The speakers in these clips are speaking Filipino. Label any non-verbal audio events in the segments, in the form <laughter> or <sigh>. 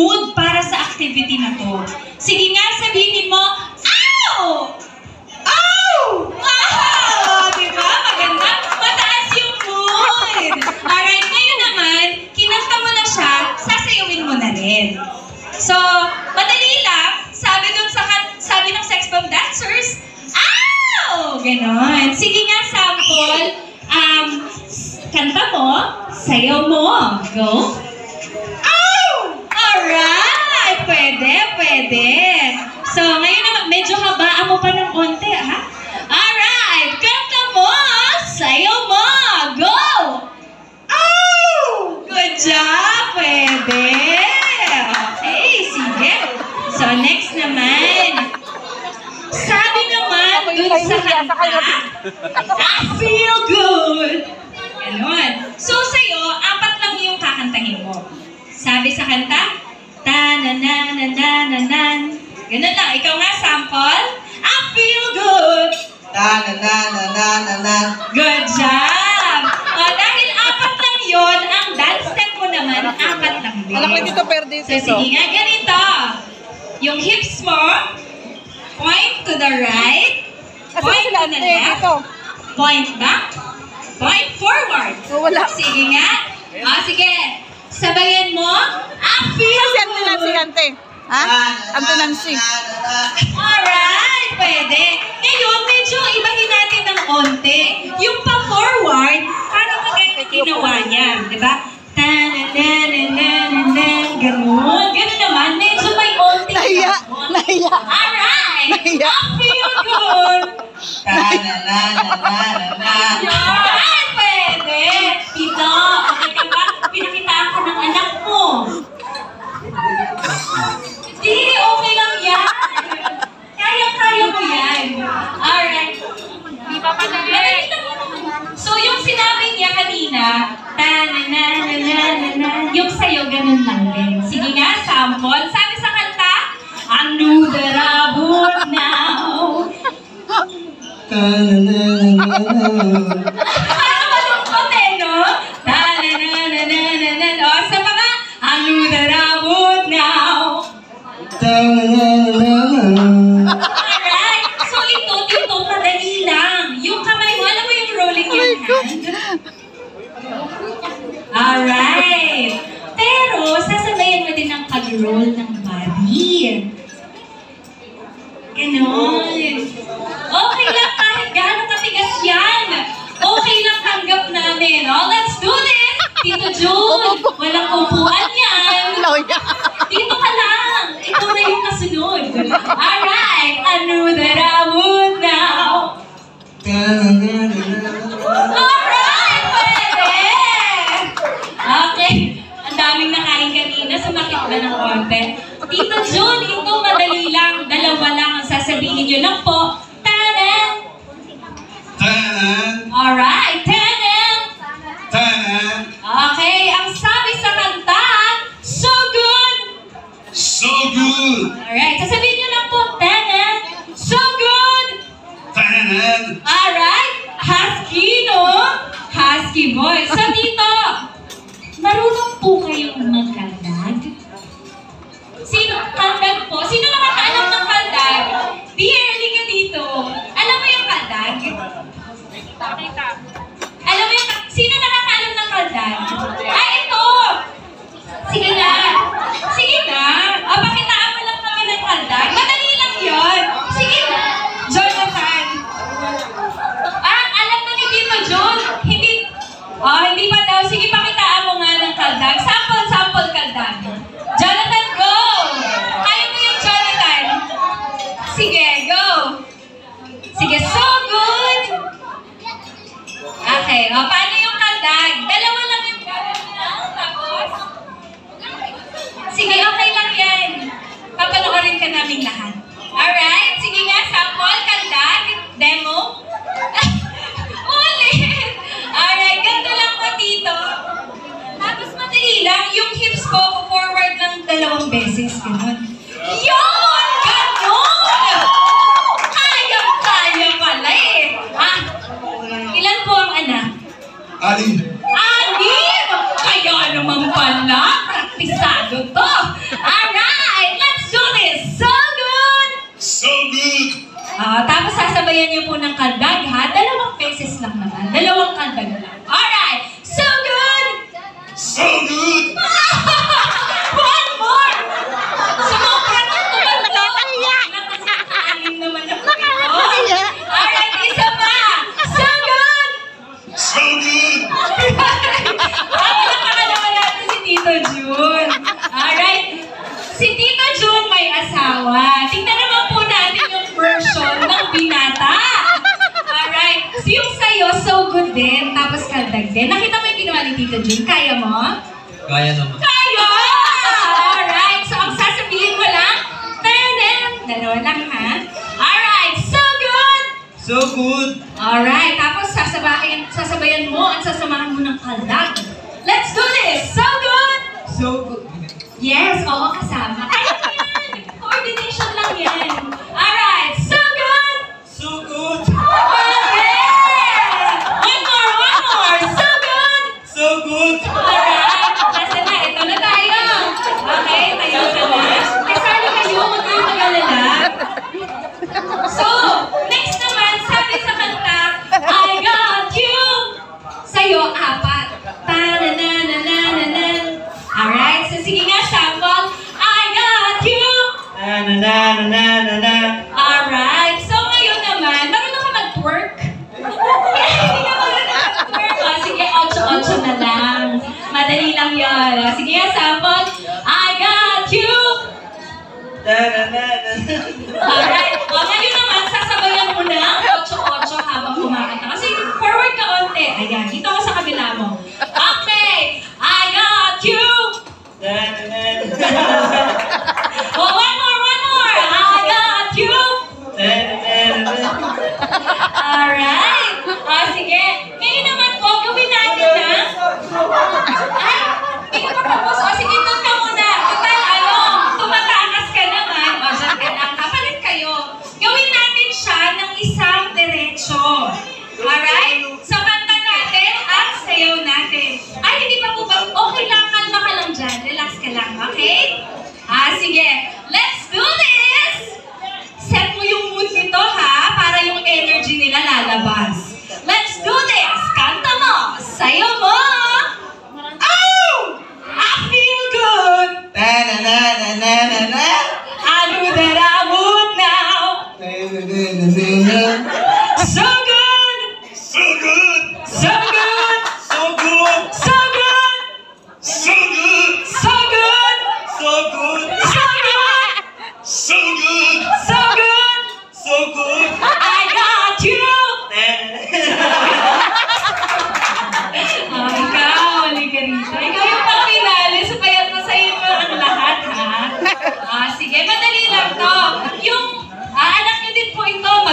mood para sa activity na to. Sige nga, sabihin mo, Ow! Ow! Wow! Diba? Maganda. Mataas yung mood. Alright, ngayon naman, kinanta mo na siya, sasayawin mo na rin. So, madali lang. Sabi dun sa sabi ng sex bomb dancers, Ow! Ganon. Sige nga, sample. Um, kanta mo, sayaw mo. Go. Pwede, pwede. So, ngayon naman, medyo habaan mo pa ng konti, ha? Alright! Kanta mo! Sayaw mo! Go! Ow! Good job! Pwede! Okay, sige. So, next naman. Sabi naman dun sa kanta, I feel good. Ganon. So, sa'yo, apat lang yung kakantahin mo. Sabi sa kanta, na na na na na nan. Ganon lang. Ikaw nga, sample. I feel good. Na na na na na na na. Good job! O, dahil apat lang yon ang dance step mo naman, apat lang din. Anak ko dito perde So, sige nga, ganito. Yung hips mo, point to the right, point to the left, dito. point back, point forward. Wala. Sige nga. Ah, sige. Sabayan mo. I feel Si ante na si ante. Ha? Ante Nancy. Alright, pwede. Ngayon, medyo ibahin natin ng konti. Yung pa-forward, parang ng ginawa niya. Di ba? Ganun. Ganun naman. Medyo may onting Nahiya. Nahiya. Alright. Nahiya. I feel good. Na Mm. Walang upuan yan. <laughs> Loya. Dito ka lang. Ikaw na yung kasunod. Alright. I knew that I would now. Alright! Pwede! Okay. Ang daming nakain kanina. Sumakit ba ng konti? Tito June, ito madali lang. Dalawa lang ang sasabihin nyo lang po. Tanan! Tanan, Alright. So good. Alright. Sasabihin nyo lang po, Tanan! So good! Tanan. Alright, husky, no? Husky boy. So dito, marunong po kayong magkaldag? Sino, kaldag po? Sino nakakaalam ng kaldag? Dear, ka dito. Alam mo yung kaldag? Alam mo yung, sino nakakaalam ng kaldag? Ah, ito! Sige na. Kaldag. Madali lang yon. Sige na. Jonathan. Ah, alam na ni Tito John. Hindi, oh, hindi pa daw. Sige, pakitaan mo nga ng kaldag. Sample, sample kaldag. Jonathan, go! Kaya mo yung Jonathan. Sige, go! Sige, so good! Okay, o, paano yung kaldag? Dalawa lang yung gagawin na. Tapos, sige, okay. Papanoorin ka namin lahat. Alright, sige nga, sample, kaldag, demo. <laughs> Ulit! Alright, ganito lang po dito. Tapos madali lang, yung hips ko, forward lang dalawang beses, ganun. Yun! ha? Dalawang beses lang naman. Dalawang kanta na. Eugene. Kaya mo? Kaya naman. Kaya! Alright, so ang sasabihin ko lang, Pernem! Dalawa lang ha? Alright, so good! So good! Alright, tapos sasabayan, sasabayan mo at sasamahan mo ng kalag. Let's do this! So good! So good! Yes, oo, kasama Dalawa. Sige, sample. I got you! Da, da, da, da. Alright. O, ngayon naman, sasabayan mo na 8-8 habang kumakanta. Kasi forward ka onte. Ayan, dito Assim é.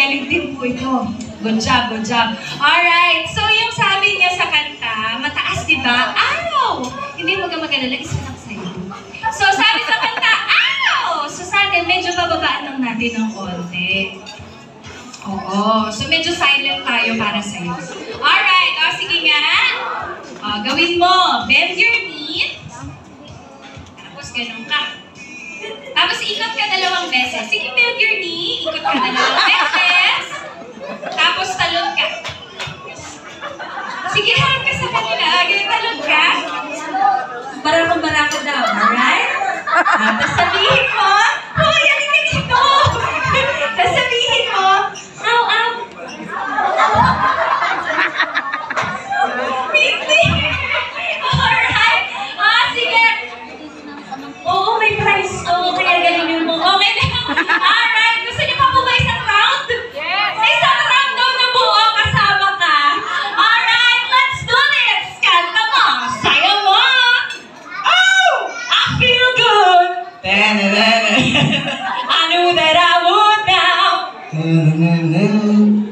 Magaling din po ito. Good job, good job. Alright, so yung sabi niya sa kanta, mataas di ba? Araw! Hindi mo ka magalala, isa lang sa'yo. So sabi sa kanta, araw! So sa atin, medyo bababaan lang natin ng konti. Oo, so medyo silent tayo para sa'yo. Alright, o oh, sige nga. Oh, gawin mo, bend your knees. Tapos ganun ka. Tapos ikot ka dalawang beses. Sige, bend your knee. Ikot ka dalawang beses. Tapos talon ka. Sige, harap ka sa kanila. Ganyan, talon ka. Amen.